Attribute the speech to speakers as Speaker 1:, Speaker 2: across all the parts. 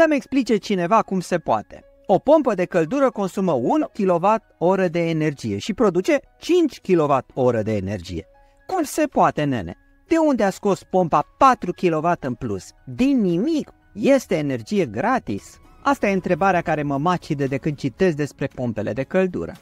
Speaker 1: Să-mi explice cineva cum se poate. O pompă de căldură consumă 1 kWh de energie și produce 5 kWh de energie. Cum se poate, nene? De unde a scos pompa 4 kW în plus? Din nimic? Este energie gratis? Asta e întrebarea care mă macide de când citesc despre pompele de căldură.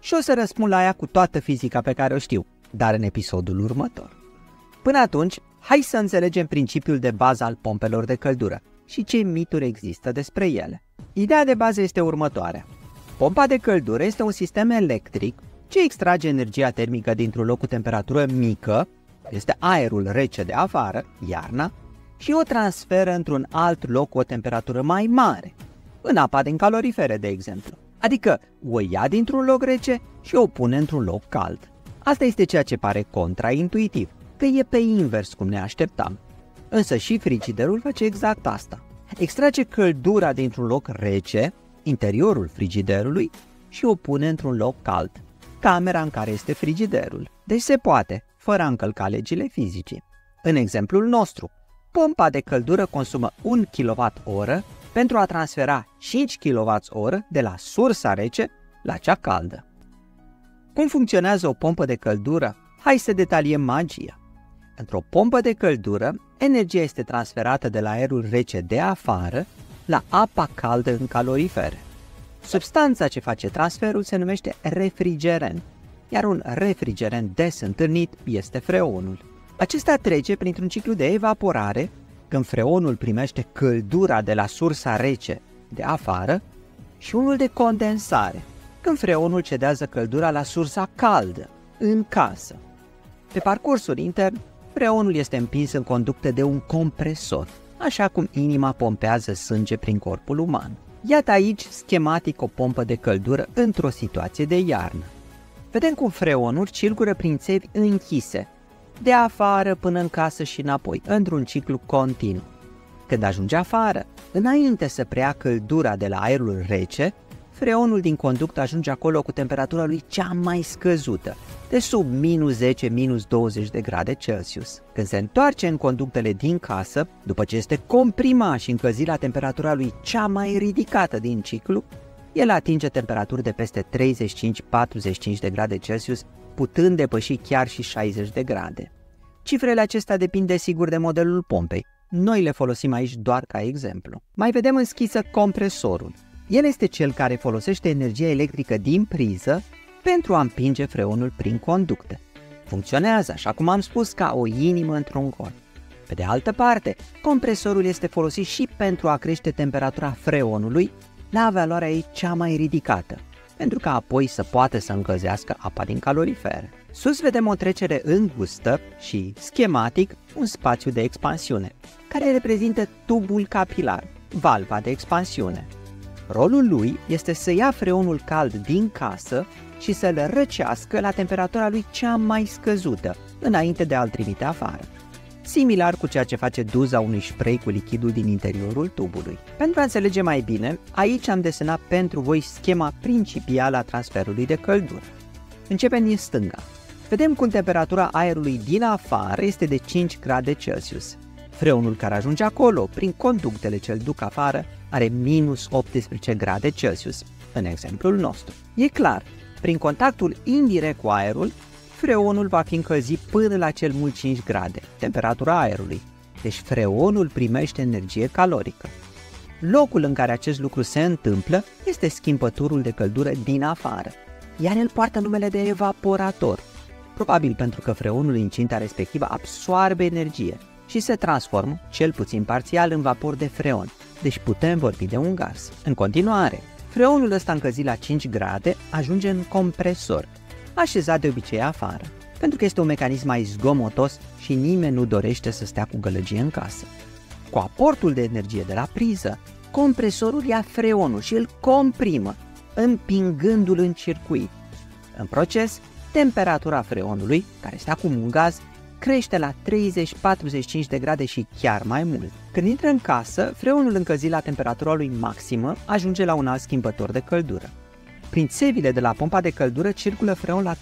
Speaker 1: Și o să răspund la ea cu toată fizica pe care o știu, dar în episodul următor. Până atunci, hai să înțelegem principiul de bază al pompelor de căldură și ce mituri există despre ele. Ideea de bază este următoarea. Pompa de căldură este un sistem electric ce extrage energia termică dintr-un loc cu temperatură mică, este aerul rece de afară, iarna, și o transferă într-un alt loc cu o temperatură mai mare, în apa din calorifere, de exemplu. Adică o ia dintr-un loc rece și o pune într-un loc cald. Asta este ceea ce pare contraintuitiv, că e pe invers cum ne așteptam. Însă și frigiderul face exact asta. Extrage căldura dintr-un loc rece, interiorul frigiderului, și o pune într-un loc cald, camera în care este frigiderul. Deci se poate, fără a încălca legile fizicii. În exemplul nostru, pompa de căldură consumă 1 kWh pentru a transfera 5 kWh de la sursa rece la cea caldă. Cum funcționează o pompă de căldură? Hai să detaliem magia. Într-o pompă de căldură, energia este transferată de la aerul rece de afară la apa caldă în calorifere. Substanța ce face transferul se numește refrigerent, iar un refrigerent des întâlnit este freonul. Acesta trece printr-un ciclu de evaporare când freonul primește căldura de la sursa rece de afară și unul de condensare, când freonul cedează căldura la sursa caldă, în casă. Pe parcursul intern, freonul este împins în conducte de un compresor, așa cum inima pompează sânge prin corpul uman. Iată aici schematic o pompă de căldură într-o situație de iarnă. Vedem cum freonul circulă prin țevi închise, de afară până în casă și înapoi, într-un ciclu continuu. Când ajunge afară, înainte să preia căldura de la aerul rece, freonul din conduct ajunge acolo cu temperatura lui cea mai scăzută, de sub minus 10, minus 20 de grade Celsius. Când se întoarce în conductele din casă, după ce este comprimat și încălzit la temperatura lui cea mai ridicată din ciclu, el atinge temperaturi de peste 35-45 de grade Celsius, putând depăși chiar și 60 de grade. Cifrele acestea depind desigur de modelul pompei. Noi le folosim aici doar ca exemplu. Mai vedem în schisă compresorul. El este cel care folosește energia electrică din priză pentru a împinge freonul prin conducte. Funcționează, așa cum am spus, ca o inimă într-un gol. Pe de altă parte, compresorul este folosit și pentru a crește temperatura freonului la valoarea ei cea mai ridicată, pentru ca apoi să poată să încălzească apa din calorifere. Sus vedem o trecere îngustă și, schematic, un spațiu de expansiune, care reprezintă tubul capilar, valva de expansiune. Rolul lui este să ia freonul cald din casă și să-l răcească la temperatura lui cea mai scăzută, înainte de a-l trimite afară. Similar cu ceea ce face duza unui spray cu lichidul din interiorul tubului. Pentru a înțelege mai bine, aici am desenat pentru voi schema principială a transferului de căldură. Începem din stânga. Vedem cum temperatura aerului din afară este de 5 grade Celsius. Freonul care ajunge acolo, prin conductele ce îl duc afară, are minus 18 grade Celsius, în exemplul nostru. E clar, prin contactul indirect cu aerul, freonul va fi încălzit până la cel mult 5 grade, temperatura aerului. Deci freonul primește energie calorică. Locul în care acest lucru se întâmplă este schimbătorul de căldură din afară, iar el poartă numele de evaporator, probabil pentru că freonul în cinta respectivă absoarbe energie și se transformă, cel puțin parțial, în vapor de freon, deci putem vorbi de un gaz. În continuare, freonul ăsta încălzit la 5 grade ajunge în compresor, așezat de obicei afară, pentru că este un mecanism mai zgomotos și nimeni nu dorește să stea cu gălăgie în casă. Cu aportul de energie de la priză, compresorul ia freonul și îl comprimă, împingându-l în circuit. În proces, temperatura freonului, care este acum un gaz, crește la 30-45 de grade și chiar mai mult. Când intră în casă, freonul încălzit la temperatura lui maximă ajunge la un alt schimbător de căldură. Prin țevile de la pompa de căldură circulă freon la 35-45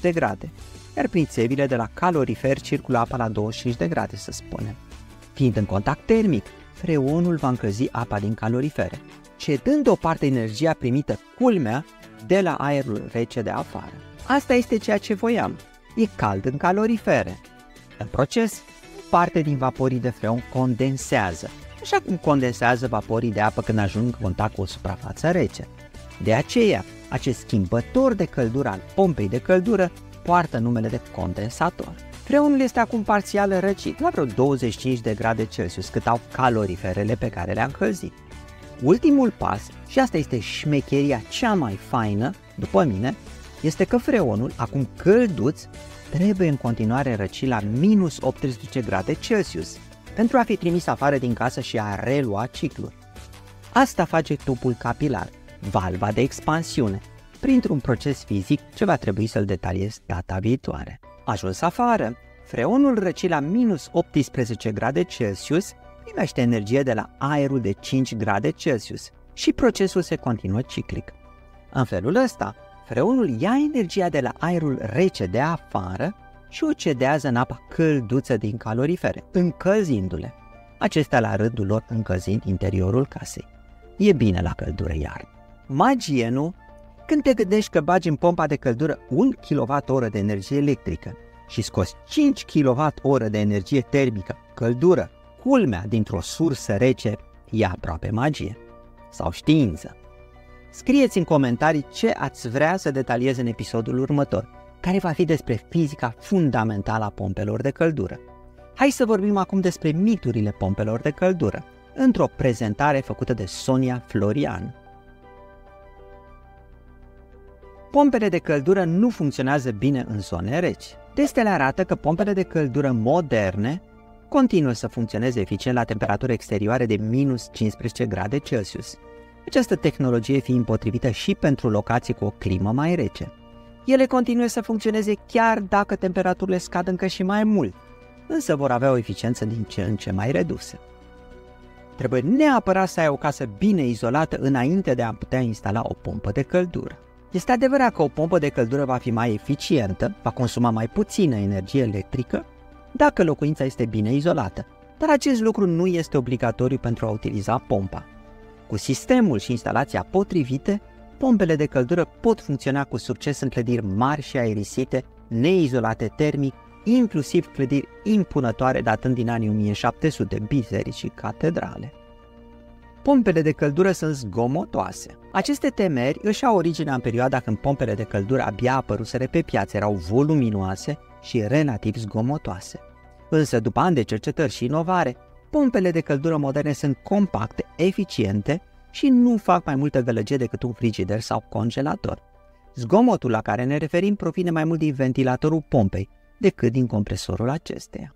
Speaker 1: de grade, iar prin țevile de la calorifer circulă apa la 25 de grade, să spunem. Fiind în contact termic, freonul va încălzi apa din calorifere, cedând o parte energia primită, culmea, de la aerul rece de afară. Asta este ceea ce voiam. E cald în calorifere. În proces, parte din vaporii de freon condensează, așa cum condensează vaporii de apă când ajung în contact cu o suprafață rece. De aceea, acest schimbător de căldură al pompei de căldură poartă numele de condensator. Freonul este acum parțial răcit, la vreo 25 de grade Celsius, cât au caloriferele pe care le-a încălzit. Ultimul pas, și asta este șmecheria cea mai faină, după mine, este că freonul, acum călduț, trebuie în continuare răcit la minus 18 grade Celsius, pentru a fi trimis afară din casă și a relua ciclul. Asta face tubul capilar, valva de expansiune, printr-un proces fizic ce va trebui să-l detaliez data viitoare. Ajuns afară, freonul răcit la minus 18 grade Celsius primește energie de la aerul de 5 grade Celsius și procesul se continuă ciclic. În felul ăsta, freonul ia energia de la aerul rece de afară și o cedează în apa călduță din calorifere, încălzindu-le. Acestea la rândul lor încălzind interiorul casei. E bine la căldură iar. Magie, nu? Când te gândești că bagi în pompa de căldură 1 kWh de energie electrică și scoți 5 kWh de energie termică, căldură, culmea dintr-o sursă rece, e aproape magie. Sau știință. Scrieți în comentarii ce ați vrea să detaliez în episodul următor, care va fi despre fizica fundamentală a pompelor de căldură. Hai să vorbim acum despre miturile pompelor de căldură, într-o prezentare făcută de Sonia Florian. Pompele de căldură nu funcționează bine în zone reci. Testele arată că pompele de căldură moderne continuă să funcționeze eficient la temperaturi exterioare de minus 15 grade Celsius. Această tehnologie fiind potrivită și pentru locații cu o climă mai rece. Ele continuă să funcționeze chiar dacă temperaturile scad încă și mai mult, însă vor avea o eficiență din ce în ce mai redusă. Trebuie neapărat să ai o casă bine izolată înainte de a putea instala o pompă de căldură. Este adevărat că o pompă de căldură va fi mai eficientă, va consuma mai puțină energie electrică, dacă locuința este bine izolată, dar acest lucru nu este obligatoriu pentru a utiliza pompa. Cu sistemul și instalația potrivite, pompele de căldură pot funcționa cu succes în clădiri mari și aerisite, neizolate termic, inclusiv clădiri impunătoare datând din anii 1700, biserici și catedrale. Pompele de căldură sunt zgomotoase. Aceste temeri își au originea în perioada când pompele de căldură abia apăruseră pe piață, erau voluminoase și relativ zgomotoase. Însă, după ani de cercetări și inovare, pompele de căldură moderne sunt compacte, eficiente și nu fac mai multă gălăgie decât un frigider sau congelator. Zgomotul la care ne referim provine mai mult din ventilatorul pompei decât din compresorul acesteia.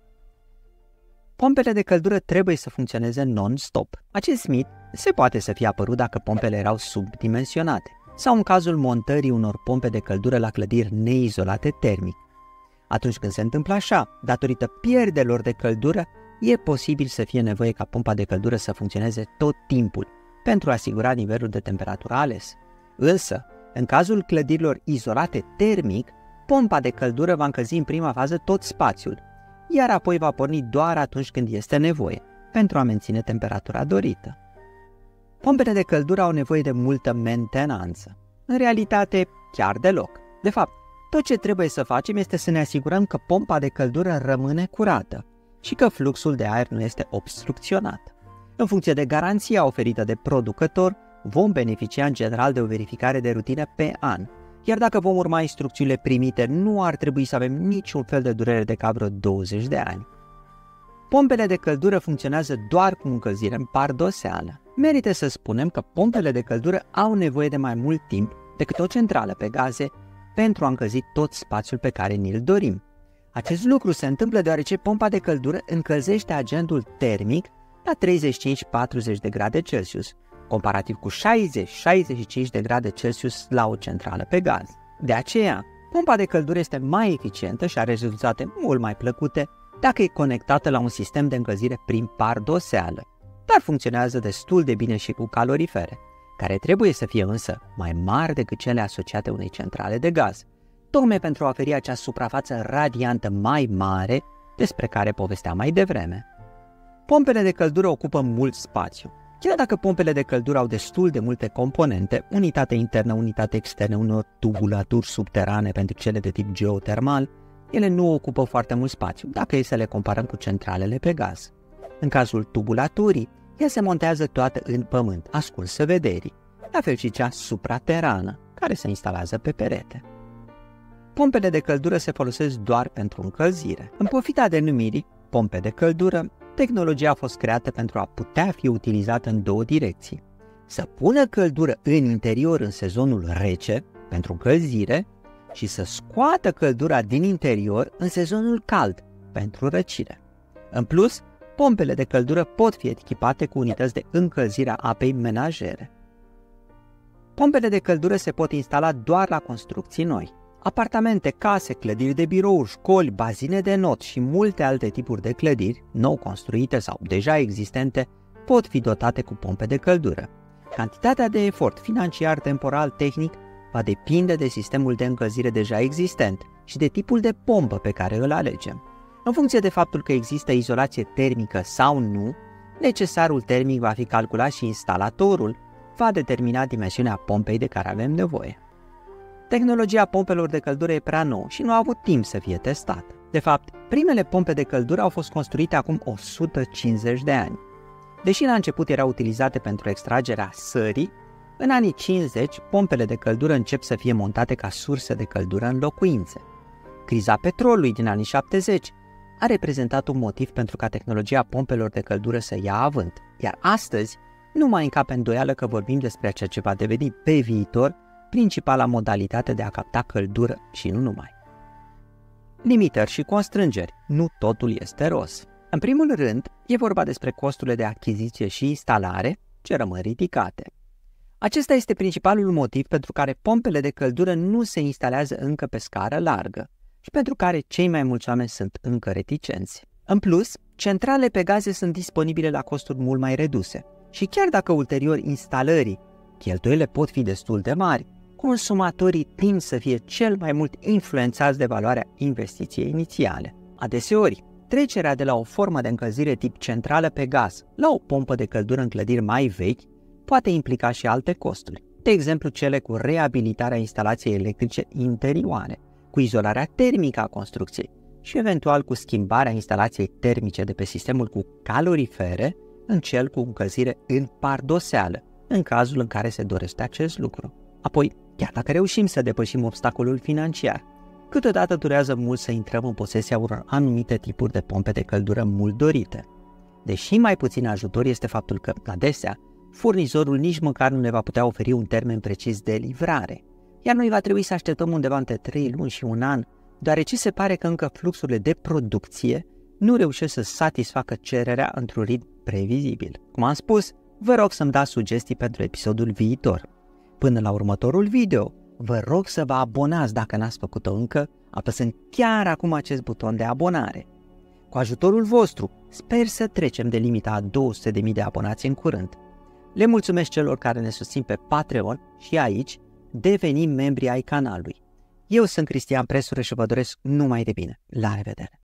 Speaker 1: Pompele de căldură trebuie să funcționeze non-stop. Acest mit se poate să fie apărut dacă pompele erau subdimensionate sau în cazul montării unor pompe de căldură la clădiri neizolate termic. Atunci când se întâmplă așa, datorită pierdelor de căldură, e posibil să fie nevoie ca pompa de căldură să funcționeze tot timpul pentru a asigura nivelul de temperatură ales. Însă, în cazul clădirilor izolate termic, pompa de căldură va încălzi în prima fază tot spațiul, iar apoi va porni doar atunci când este nevoie, pentru a menține temperatura dorită. Pompele de căldură au nevoie de multă mentenanță. În realitate, chiar deloc. De fapt, tot ce trebuie să facem este să ne asigurăm că pompa de căldură rămâne curată și că fluxul de aer nu este obstrucționat. În funcție de garanția oferită de producător, vom beneficia în general de o verificare de rutină pe an, iar dacă vom urma instrucțiile primite, nu ar trebui să avem niciun fel de durere de cabră 20 de ani. Pompele de căldură funcționează doar cu încălzire în pardoseală. Merită să spunem că pompele de căldură au nevoie de mai mult timp decât o centrală pe gaze pentru a încălzi tot spațiul pe care ni-l dorim. Acest lucru se întâmplă deoarece pompa de căldură încălzește agentul termic la 35-40 de grade Celsius, comparativ cu 60-65 de grade Celsius la o centrală pe gaz. De aceea, pompa de căldură este mai eficientă și are rezultate mult mai plăcute dacă e conectată la un sistem de încălzire prin pardoseală, dar funcționează destul de bine și cu calorifere, care trebuie să fie însă mai mari decât cele asociate unei centrale de gaz, tocmai pentru a oferi acea suprafață radiantă mai mare despre care povesteam mai devreme. Pompele de căldură ocupă mult spațiu. Chiar dacă pompele de căldură au destul de multe componente, unitate internă, unitate externă, unor tubulaturi subterane pentru cele de tip geotermal, ele nu ocupă foarte mult spațiu, dacă e să le comparăm cu centralele pe gaz. În cazul tubulaturii, ea se montează toată în pământ, ascunsă vederii, la fel și cea supraterană, care se instalează pe perete. Pompele de căldură se folosesc doar pentru încălzire. În pofita denumirii pompe de căldură, tehnologia a fost creată pentru a putea fi utilizată în două direcții. Să pună căldură în interior în sezonul rece, pentru încălzire, și să scoată căldura din interior în sezonul cald, pentru răcire. În plus, pompele de căldură pot fi echipate cu unități de încălzire a apei menajere. Pompele de căldură se pot instala doar la construcții noi. Apartamente, case, clădiri de birouri, școli, bazine de not și multe alte tipuri de clădiri, nou construite sau deja existente, pot fi dotate cu pompe de căldură. Cantitatea de efort financiar, temporal, tehnic va depinde de sistemul de încălzire deja existent și de tipul de pompă pe care îl alegem. În funcție de faptul că există izolație termică sau nu, necesarul termic va fi calculat și instalatorul va determina dimensiunea pompei de care avem nevoie. Tehnologia pompelor de căldură e prea nouă și nu a avut timp să fie testată. De fapt, primele pompe de căldură au fost construite acum 150 de ani. Deși la început erau utilizate pentru extragerea sării, în anii 50, pompele de căldură încep să fie montate ca surse de căldură în locuințe. Criza petrolului din anii 70 a reprezentat un motiv pentru ca tehnologia pompelor de căldură să ia avânt, iar astăzi nu mai încape îndoială că vorbim despre ceea ce va deveni pe viitor principala modalitate de a capta căldură și nu numai. Limitări și constrângeri. Nu totul este roz. În primul rând, e vorba despre costurile de achiziție și instalare, ce rămân ridicate. Acesta este principalul motiv pentru care pompele de căldură nu se instalează încă pe scară largă și pentru care cei mai mulți oameni sunt încă reticenți. În plus, centrale pe gaze sunt disponibile la costuri mult mai reduse și chiar dacă ulterior instalării cheltuielile pot fi destul de mari, consumatorii tind să fie cel mai mult influențați de valoarea investiției inițiale. Adeseori, trecerea de la o formă de încălzire tip centrală pe gaz la o pompă de căldură în clădiri mai vechi poate implica și alte costuri, de exemplu cele cu reabilitarea instalației electrice interioare, cu izolarea termică a construcției și eventual cu schimbarea instalației termice de pe sistemul cu calorifere în cel cu încălzire în pardoseală, în cazul în care se dorește acest lucru. Apoi, chiar dacă reușim să depășim obstacolul financiar, câteodată durează mult să intrăm în posesia unor anumite tipuri de pompe de căldură mult dorite. Deși mai puțin ajutor este faptul că, adesea, furnizorul nici măcar nu ne va putea oferi un termen precis de livrare, iar noi va trebui să așteptăm undeva între 3 luni și un an, deoarece se pare că încă fluxurile de producție nu reușesc să satisfacă cererea într-un ritm previzibil. Cum am spus, vă rog să-mi dați sugestii pentru episodul viitor. Până la următorul video, vă rog să vă abonați dacă n-ați făcut-o încă, apăsând chiar acum acest buton de abonare. Cu ajutorul vostru, sper să trecem de limita a 200.000 de abonați în curând. Le mulțumesc celor care ne susțin pe Patreon și aici devenim membri ai canalului. Eu sunt Cristian Presură și vă doresc numai de bine. La revedere!